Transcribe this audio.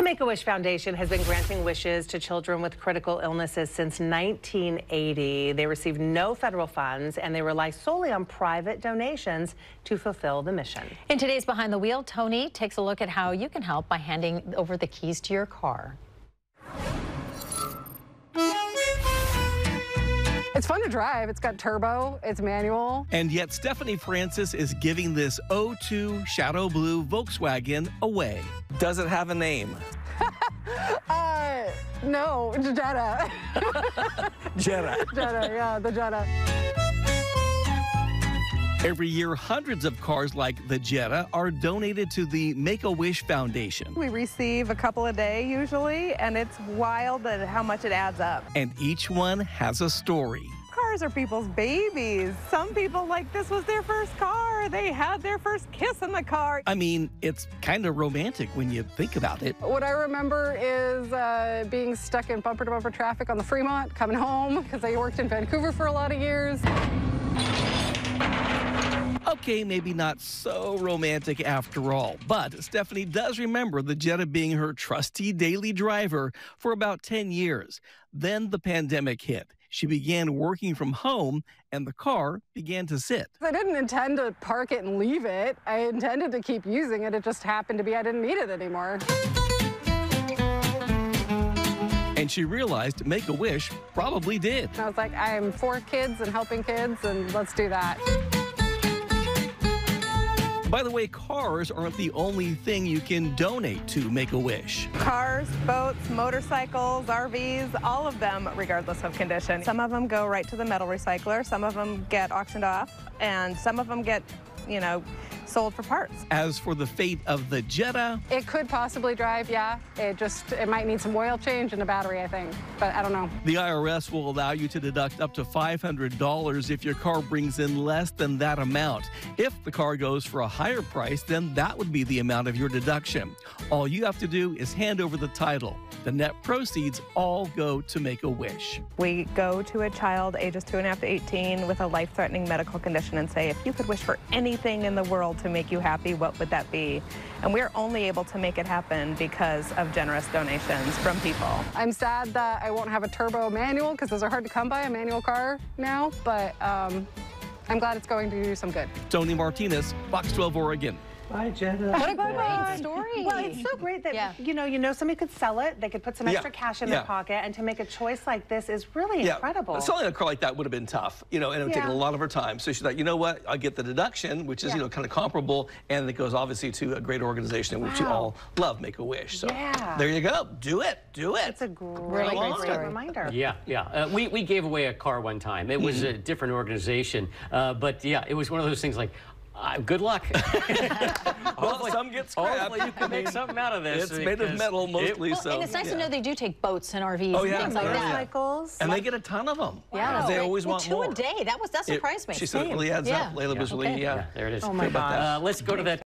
The Make-A-Wish Foundation has been granting wishes to children with critical illnesses since 1980. They receive no federal funds and they rely solely on private donations to fulfill the mission. In today's Behind the Wheel, Tony takes a look at how you can help by handing over the keys to your car. It's fun to drive. It's got turbo, it's manual. And yet Stephanie Francis is giving this O2 Shadow Blue Volkswagen away. Does it have a name? uh, no, Jetta. Jetta. Jetta, yeah, the Jetta. Every year, hundreds of cars like the Jetta are donated to the Make-A-Wish Foundation. We receive a couple a day usually, and it's wild that how much it adds up. And each one has a story. Cars are people's babies. Some people, like, this was their first car. They had their first kiss in the car. I mean, it's kind of romantic when you think about it. What I remember is uh, being stuck in bumper-to-bumper -bumper traffic on the Fremont, coming home, because I worked in Vancouver for a lot of years. Okay, maybe not so romantic after all, but Stephanie does remember the Jetta being her trusty daily driver for about 10 years. Then the pandemic hit. She began working from home and the car began to sit. I didn't intend to park it and leave it. I intended to keep using it. It just happened to be I didn't need it anymore. And she realized Make-A-Wish probably did. I was like, I am for kids and helping kids, and let's do that. By the way, cars aren't the only thing you can donate to Make-A-Wish. Cars, boats, motorcycles, RVs, all of them, regardless of condition. Some of them go right to the metal recycler, some of them get auctioned off, and some of them get, you know, sold for parts. As for the fate of the Jetta, it could possibly drive, yeah. It just it might need some oil change and a battery, I think, but I don't know. The IRS will allow you to deduct up to $500 if your car brings in less than that amount. If the car goes for a higher price, then that would be the amount of your deduction. All you have to do is hand over the title. The net proceeds all go to Make-A-Wish. We go to a child ages two and a half to 18 with a life-threatening medical condition and say, if you could wish for anything in the world to make you happy, what would that be? And we're only able to make it happen because of generous donations from people. I'm sad that I won't have a turbo manual because those are hard to come by, a manual car now, but um, I'm glad it's going to do some good. Tony Martinez, Fox 12 Oregon. Bye, Jenna. What a great story. Well, it's so great that, yeah. you know, you know somebody could sell it, they could put some extra yeah. cash in yeah. their pocket, and to make a choice like this is really incredible. Selling a car like that would have been tough, you know, and it would have taken a lot of her time. So she thought, you know what, I get the deduction, which is, you know, kind of comparable, and it goes obviously to a great organization, wow. which you all love, Make-A-Wish. So there you go. Do it. Do it. It's a great, really great reminder. Yeah, yeah. Uh, we, we gave away a car one time. It was mm -hmm. a different organization, uh, but yeah, it was one of those things like, uh, good luck. well, some get scrapped. Hopefully you can make something out of this. It's made of metal mostly, it, so. And it's nice yeah. to know they do take boats and RVs oh, yeah. and things like that. Motorcycles. And they get a ton of them. Yeah. They always well, want two more. a day. That was that surprised it, me. She said it really adds yeah. up. Layla was really, yeah. There it is. Oh my gosh. Uh, let's go to that.